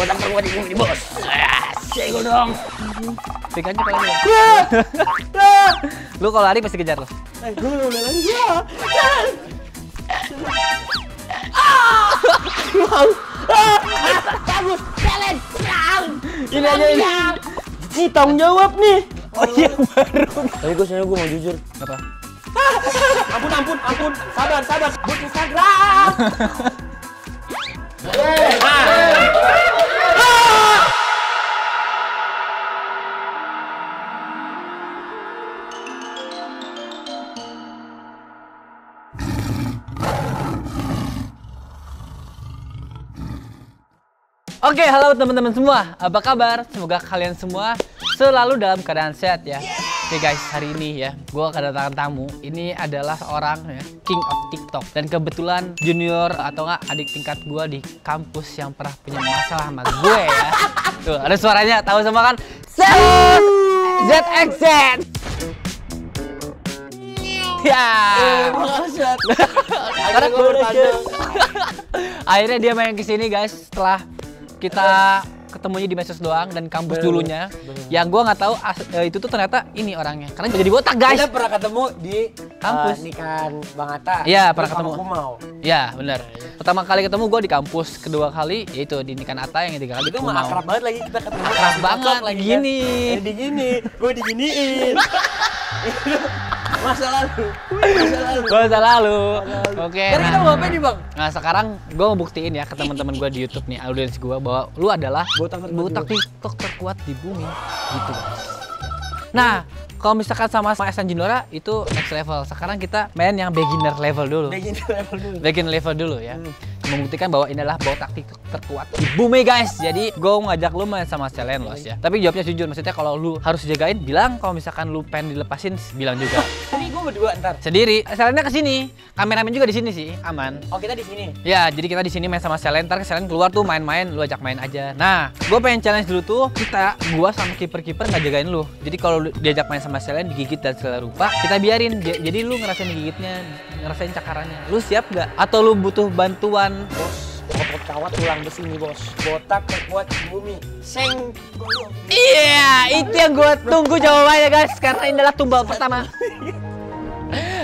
botak terkuat di bumi bos. Sego dong. Pik aja kalau lu. Lu kalau lari pasti kejar lo. Eh, gue udah lagi ya. Bagus, challenge, Ini aja ini. Nih tanggung jawab nih. Oh iya baru. Tapi gue sebenarnya gue mau jujur. Apa? Ampun, ampun, ampun. Sabar, sabar. Buat Instagram. Oke, halo teman-teman semua. Apa kabar? Semoga kalian semua selalu dalam keadaan sehat ya. Oke guys, hari ini ya, gue kedatangan tamu. Ini adalah orang ya, king of TikTok. Dan kebetulan junior atau enggak adik tingkat gue di kampus yang pernah punya masalah sama gue ya. Tuh, ada suaranya. Tahu semua kan? ZXZ. Ya. Bangsat. Karena gue bertandang. Akhirnya dia main ke sini guys setelah kita ketemunya di medsos doang dan kampus Bener, dulunya. bener. Yang gua nggak tahu as- eh, itu tuh ternyata ini orangnya. Karena jadi botak guys. Kita pernah ketemu di Kampus. eh, nikahan Bang Atta. Iya, pernah ketemu. Kumau. Ya benar. Pertama kali ketemu gua di kampus, kedua kali yaitu di nikahan Ata yang ketiga kali Itu di mah akrab banget lagi kita ketemu. Akrab banget, lagi gini. kan. Eh, digini, gue diginiin. Masa lalu. Masa lalu. Usah lalu. Oke. Kita nah. mau ngapain nih, Bang? Nah sekarang gue mau buktiin ya ke teman-teman gue di YouTube nih audiens gue bahwa lu adalah Botak botak TikTok terkuat di bumi gitu guys. Nah kalau misalkan sama sama Esan Jinora itu next level. Sekarang kita main yang beginner level dulu. Begini level dulu. Beginner level dulu ya. Membuktikan bahwa ini adalah botak TikTok terkuat di bumi guys. Jadi gue ngajak lu main sama Selen los ya. Tapi jawabnya jujur. Maksudnya kalau lu harus jagain bilang. Kalau misalkan lu pengen dilepasin bilang juga. Ini gue berdua ntar. Sendiri. Selennya ke sini. Kameramen juga di sini sih. Aman. Oh, kita di sini. Ya, jadi kita di sini main sama Selen, ntar Selen keluar tuh main-main, lu ajak main aja. Nah, gue pengen challenge dulu tuh, kita, gua sama kiper-kiper nggak jagain lu. Jadi kalau diajak main sama Selen, digigit dan segala rupa, kita biarin. Jadi lu ngerasain digigitnya, ngerasain cakarannya. Lu siap nggak? Atau lu butuh bantuan? Bos, otot kawat tulang besi nih, Bos. Botak terkuat di bumi. Seng. Iya, itu yang gue tunggu jawabannya guys, karena ini adalah tumbal pertama.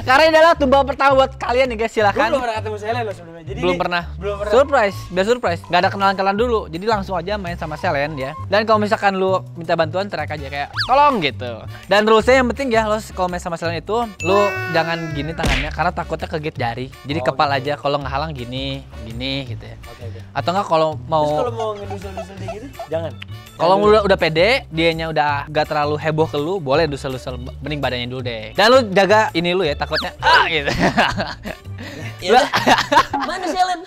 Karena ini adalah tumbal pertama buat kalian nih guys, Gue silahkan. belum pernah ketemu Selen loh sebelumnya. Jadi belum pernah. Belum pernah. Surprise, biar surprise. Gak ada kenalan-kenalan dulu. Jadi langsung aja main sama Selen ya. Dan kalau misalkan lu minta bantuan teriak aja kayak tolong gitu. Dan rulesnya yang penting ya lo kalau main sama Selen itu lu jangan gini tangannya karena takutnya kegigit jari. Jadi Oh, kepal gitu. aja kalau nggak halang gini, gini gitu ya. Oke, oke. Atau enggak kalau Terus mau kalau mau ngedusel-dusel kayak gitu, jangan. kalau udah udah pede, dianya udah gak terlalu heboh ke lu, boleh dusel-dusel mending badannya dulu deh. Dan lu jaga ini lu ya, takutnya ah gitu. Ya. Mana Selen?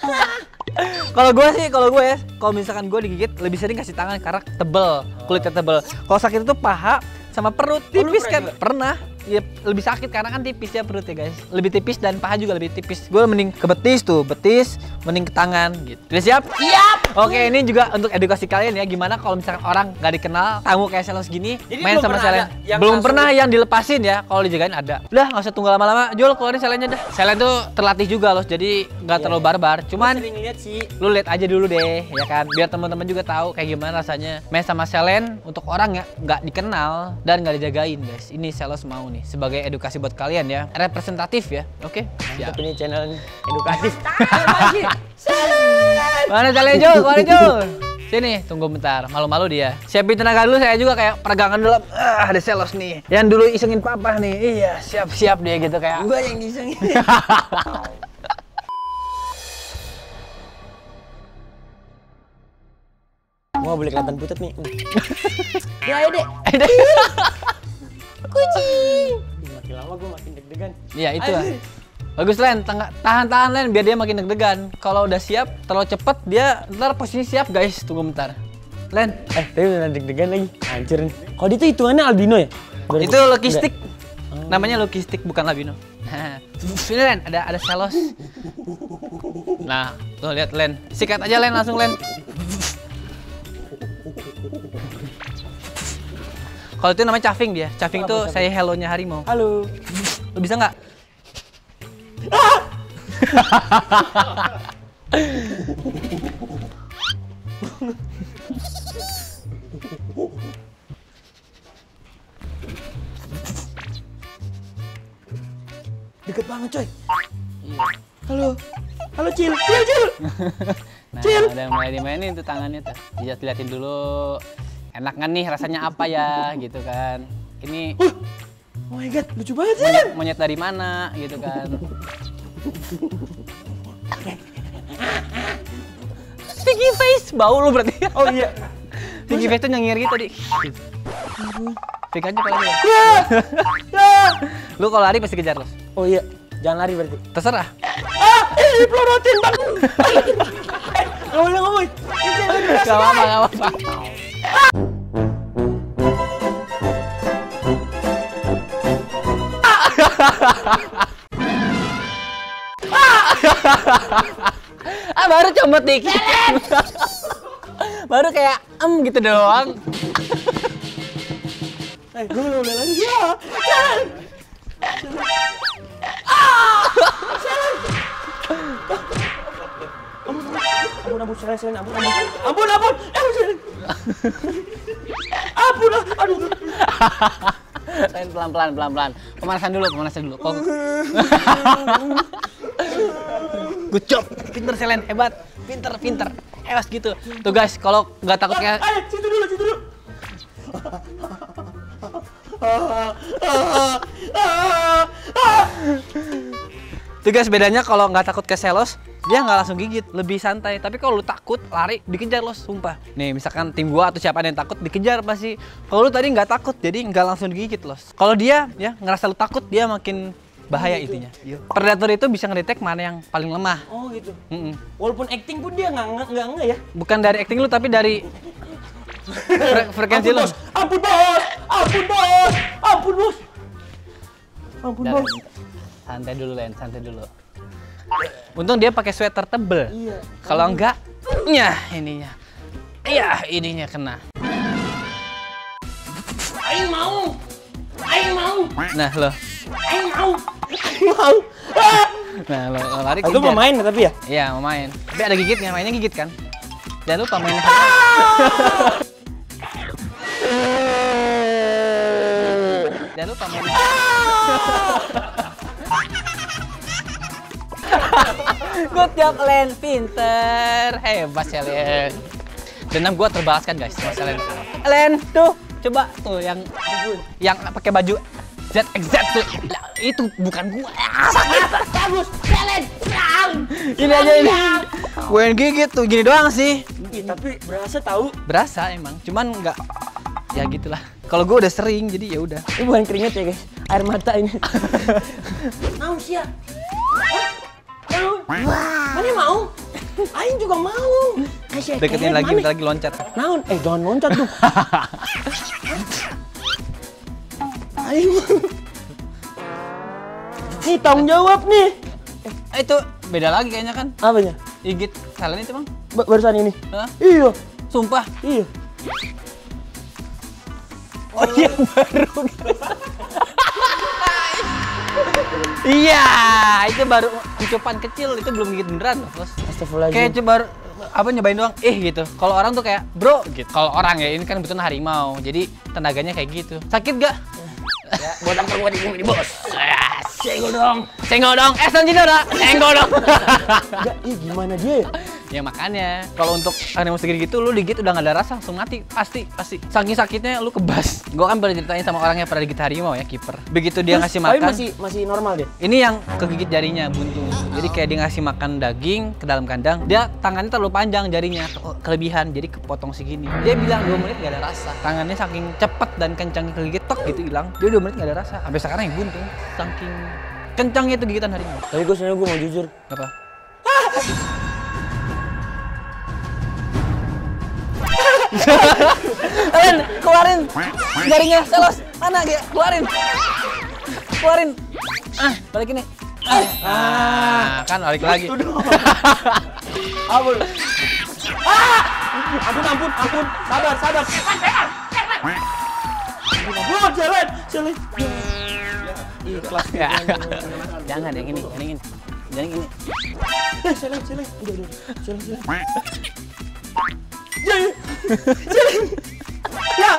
Kalau gue sih, kalau gue ya, kalau misalkan gue digigit lebih sering kasih tangan karena tebel, kulitnya tebel. Kalau sakit itu paha sama perut Oh, tipis pernah kan? Pernah. Ya lebih sakit karena kan tipis ya perut ya guys. Lebih tipis dan paha juga lebih tipis. Gue mending ke betis tuh, betis, mending ke tangan gitu. Udah siap? Siap. Oke, ini juga untuk edukasi kalian ya gimana kalau misalkan orang nggak dikenal, tamu kayak Selen segini, Jadi main sama Selen. Belum pernah yang dilepasin ya, kalau dijagain ada. Udah nggak usah tunggu lama-lama, Jul keluarin Selennya dah. Selen tuh terlatih juga loh, jadi nggak Iya, terlalu iya. barbar. Cuman Cuman sering lihat sih lu lihat aja dulu deh ya kan biar teman-teman juga tahu kayak gimana rasanya main sama Selen untuk orang ya nggak dikenal dan nggak dijagain guys ini Selos mau nih sebagai edukasi buat kalian ya representatif ya oke siap Mantap ini channel edukatif. mana Selen Jul mana Jul Sini, tunggu bentar. Malu-malu dia. Siapin tenaga dulu, saya juga kayak peregangan dalam. Ah, ada Selos nih. Yang dulu isengin papa nih. Iya, siap-siap dia gitu kayak. Gua yang disengin. Mau boleh kelihatan putut nih. ya ayo deh. Eh, deh. Kucing. Lama gue makin deg-degan. Iya, itu lah. Bagus Len, tahan-tahan Len biar dia makin deg-degan. Kalau udah siap, terlalu cepet dia ntar posisi siap guys. Tunggu bentar. Len, Eh, tapi udah deg-degan lagi. Hancur nih. Kalau itu hitungannya albino ya? Berarti- itu lucky stick. Oh. Namanya lucky stick bukan labino. Nah, Sini Len, ada ada selos. Nah, tuh lihat Len. Sikat aja Len langsung Len. Kalau itu namanya caving dia. Caving caving? saya hello-nya harimau. Halo. Lu bisa nggak? Deket banget coy. Iya. Halo. Halo Cil. Cil, Cil. Nah, Cil. udah mulai dimainin tuh tangannya tuh. Dilihat liatin dulu. Enak nggak nih rasanya apa ya gitu kan. Ini Oh my god, lucu banget sih. monyet, monyet dari mana gitu kan. Sticky face bau lu berarti. Oh iya. Sticky face tuh nyengir gitu di. Pik aja kalau. Ya. Lu kalau lari pasti kejar lu. Oh iya, jangan lari berarti. Terserah. Ah, ini pelorotin bang. Gak boleh ngomong. Gak apa-apa, gak apa-apa. Ah baru comot dikit. baru kayak em gitu doang. Eh, gue boleh lagi. Ya. Ampun, ampun, selain, selain, ampun, ampun, ampun, ampun, ampun, selain. ampun, aduh, Lain pelan-pelan, pelan-pelan. Pemanasan dulu, pemanasan dulu. Kok. Good job, pinter Selen, hebat, pinter, pinter, hebat gitu. Tuh guys, kalau nggak takut kayak ayo, situ dulu, situ dulu. Tuh guys, bedanya kalau nggak takut ke selos, dia nggak langsung gigit, lebih santai. Tapi kalau lu takut, lari, dikejar los, sumpah. Nih, misalkan tim gua atau siapa ada yang takut, dikejar pasti. Kalau lu tadi nggak takut, jadi nggak langsung digigit los. Kalau dia, ya ngerasa lu takut, dia makin bahaya intinya. Predator itu bisa ngedetek mana yang paling lemah. Oh gitu. Mm-mm. Walaupun acting pun dia nggak nggak nggak ya. Bukan dari acting lu, tapi dari fre- frekuensi lu. bos, ampun bos, ampun bos, ampun bos, ampun bos. Santai dulu, Len, santai dulu. Untung dia pakai sweater tebel. Iya. Kalau enggak, ya ininya. Iya, ininya kena. Aing mau, aing mau, Nah, lo. aing mau, aing mau. Ah! Nah, lo, lo lari Itu mau main tapi ya? Iya, mau main. Tapi ada gigitnya, mainnya gigit kan? Jangan lupa mainnya. Jangan lupa mainnya. Good job, Len. Pinter. Hebat ya, Len. Dendam gua terbalaskan, guys, sama si Len. Len, tuh. Coba tuh yang yang pakai baju ZXZ tuh. Itu bukan gua. Ah, sakit. Bagus, serang. Ini aja ini. Gue yang gigit tuh gini doang sih. Ih, tapi berasa tahu. Berasa emang, cuman nggak ya gitulah. Kalau gue udah sering jadi ya udah. Ini bukan keringet ya guys, air mata ini. mau Mau? Mana mau? Aing juga mau. Deketin lagi, bentar lagi loncat. Naon? Eh jangan loncat tuh. Aing. Nih tanggung jawab nih. Eh, itu beda lagi kayaknya kan? Apanya? Gigit kalian itu bang? Ba- barusan ini. Hah? Iya, Sumpah. iya. Oh iya baru. Iya, itu baru ucapan kecil, itu belum gigit beneran, Bos. Astagfirullahaladzim. Kayak coba apa nyobain doang, eh gitu. Kalau orang tuh kayak, bro, gitu. Kalau orang ya ini kan betul harimau, jadi tenaganya kayak gitu. Sakit gak? ya, buat apa buat ini bos? Ya, senggol dong. Senggol dong. Eh, Sanjidora. Senggol dong. Enggak, ih gimana dia ya? ya makanya, kalau untuk harimau segini gitu, lu digigit udah gak ada rasa, langsung mati. Pasti, pasti. Saking sakitnya lu kebas. Gua kan pernah ceritain sama orang yang pernah digigit harimau ya, kiper. Begitu dia Terus, ngasih Tapi makan. masih masih normal deh. Ini yang kegigit jarinya buntu. Jadi kayak dia ngasih makan daging ke dalam kandang, dia tangannya terlalu panjang jarinya ke- kelebihan, jadi kepotong segini. Dia bilang dua menit gak ada rasa. Tangannya saking cepet dan kencang kegigit tok gitu hilang. Dia dua menit gak ada rasa. Sampai sekarang ya buntu. Saking kencangnya itu gigitan harimau. Tapi gue sebenarnya gue mau jujur. Apa? Len, keluarin jaringnya, selos. Mana dia? Keluarin. Keluarin. Ah, balik ini. Ah, ah, kan balik lagi. Ampun. Ah! Ampun, ampun, ampun. Sabar, sabar. Ampun, ampun, jalan, jalan. Ikhlas. Ya. Jangan yang ini, yang ini. Jangan yang ini. Eh, jalan, jalan. Udah, udah. Jalan, jalan. Jangan. Selen. Ya.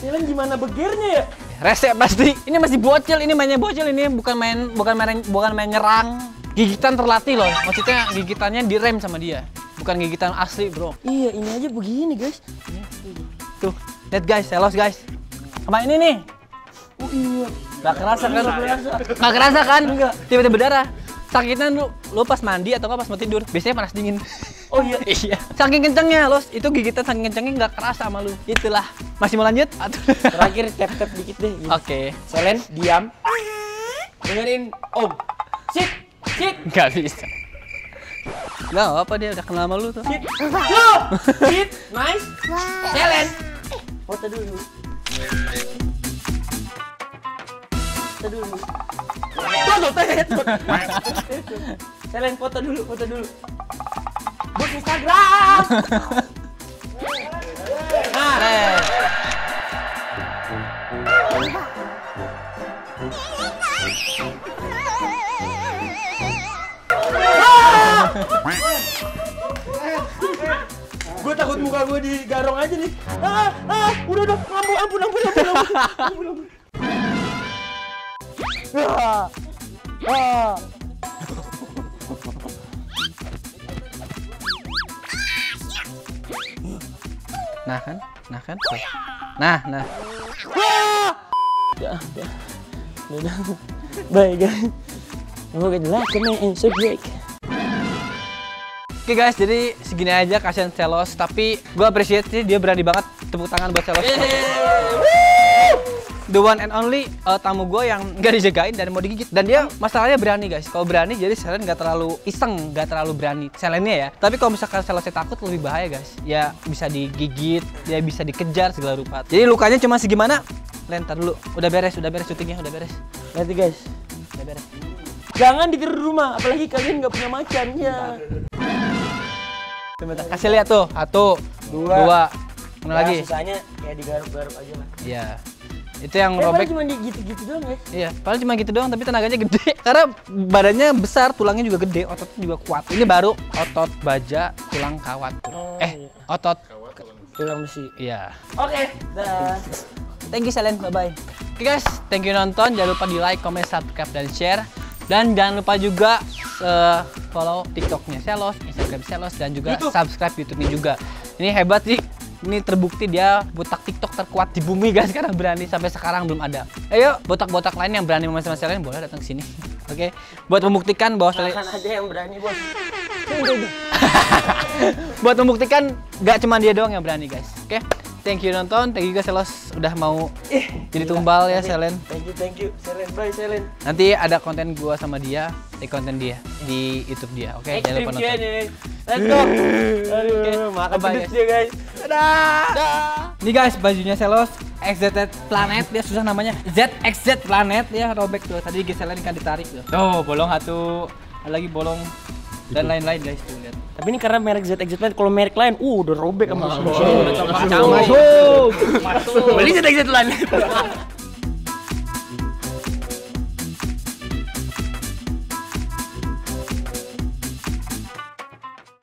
Selen gimana begernya ya? Rese pasti. Ini masih bocil, ini mainnya bocil ini bukan main bukan main bukan main nyerang. Gigitan terlatih loh. Maksudnya gigitannya direm sama dia. Bukan gigitan asli, Bro. Iya, ini aja begini, guys. Tuh, lihat guys, selos guys. Sama ini nih. Oh iya. Gak kerasa kan? Nggak kerasa. Gak kerasa kan? Enggak. Tiba-tiba berdarah. Sakitnya lu, lu pas mandi atau pas mau tidur. Biasanya panas dingin. Oh iya. iya. Saking kencengnya, los. Itu gigitan saking kencengnya nggak kerasa sama lu. Itulah. Masih mau lanjut? Atau... Terakhir tap-tap dikit deh. gini. Oke. Selen, diam. Dengerin Om. Sit, sit, Nggak bisa. Nggak apa dia udah kenal sama lu tuh. sit. Yo, sit, nice. Selen. Foto dulu. Foto dulu. Foto tet. Selen foto dulu, foto dulu. Instagram. Nah, Eh, gue takut muka gue digarong aja nih. Ah, ah, udah udah, ampun, ampun, ampun, ampun, ampun, ampun, ampun. Ah, ah. Nah kan? Nah kan? Tuh. Nah, nah. Ya, ya. Udah. Bye guys. Semoga jelas kena and subject. Oke guys, jadi segini aja kasihan Celos, tapi gue appreciate sih dia berani banget tepuk tangan buat Celos. The one and only uh, tamu gue yang gak dijagain dan mau digigit dan dia masalahnya berani guys. Kalau berani jadi Selen gak terlalu iseng, gak terlalu berani. Selennya ya. Tapi kalau misalkan Celosnya takut lebih bahaya guys. Ya bisa digigit, dia bisa dikejar segala rupa. Jadi lukanya cuma segimana? Lentar dulu. Udah beres, udah beres syutingnya, udah beres. Nanti guys, Udah beres. jangan ditiru di rumah, apalagi kalian nggak punya macan ya. Bentar, Kasih lihat tuh, satu, Dua. dua. Mana Ya, lagi? Susahnya kayak digaruk-garuk aja lah. Iya. Itu yang Eh, robek. cuma gitu-gitu doang guys. Iya, paling cuma gitu doang tapi tenaganya gede. Karena badannya besar, tulangnya juga gede, ototnya juga kuat. Ini baru otot baja, tulang kawat. Oh, eh, iya. otot. Tulang besi. Iya. Oke, dah. Thank you Selen, bye bye. Oke guys, thank you nonton. Jangan lupa di like, comment, subscribe dan share. Dan jangan lupa juga eh, follow TikToknya Selos, Instagram Selos dan juga YouTube. subscribe YouTube-nya juga. Ini hebat sih. Ini terbukti dia botak TikTok terkuat di bumi guys karena berani sampai sekarang belum ada. Ayo botak-botak lain yang berani sama Selen boleh datang ke sini. Oke, buat membuktikan bahwa Selen Akan aja yang berani bos. buat membuktikan gak cuma dia doang yang berani guys. Oke, thank you nonton, thank you guys Selos udah mau jadi tumbal ya Selen. Thank you, thank you. Selen, bye Selen. Nanti ada konten gua sama dia, di konten dia di YouTube dia. Oke, jangan lupa nonton. Q&A. Let's go. Aduh, makan Bye, pedes guys. dia guys. Dadah. Nih guys, bajunya Selos XZ Planet dia susah namanya. ZXZ Planet ya robek tuh. Tadi geselan kan ditarik tuh. Tuh, bolong satu. Ada lagi bolong dan lain-lain guys tuh lihat. Tapi ini karena merek ZX Planet, kalau merek lain, uh udah robek sama Masuk. Masuk. Beli ZX Planet.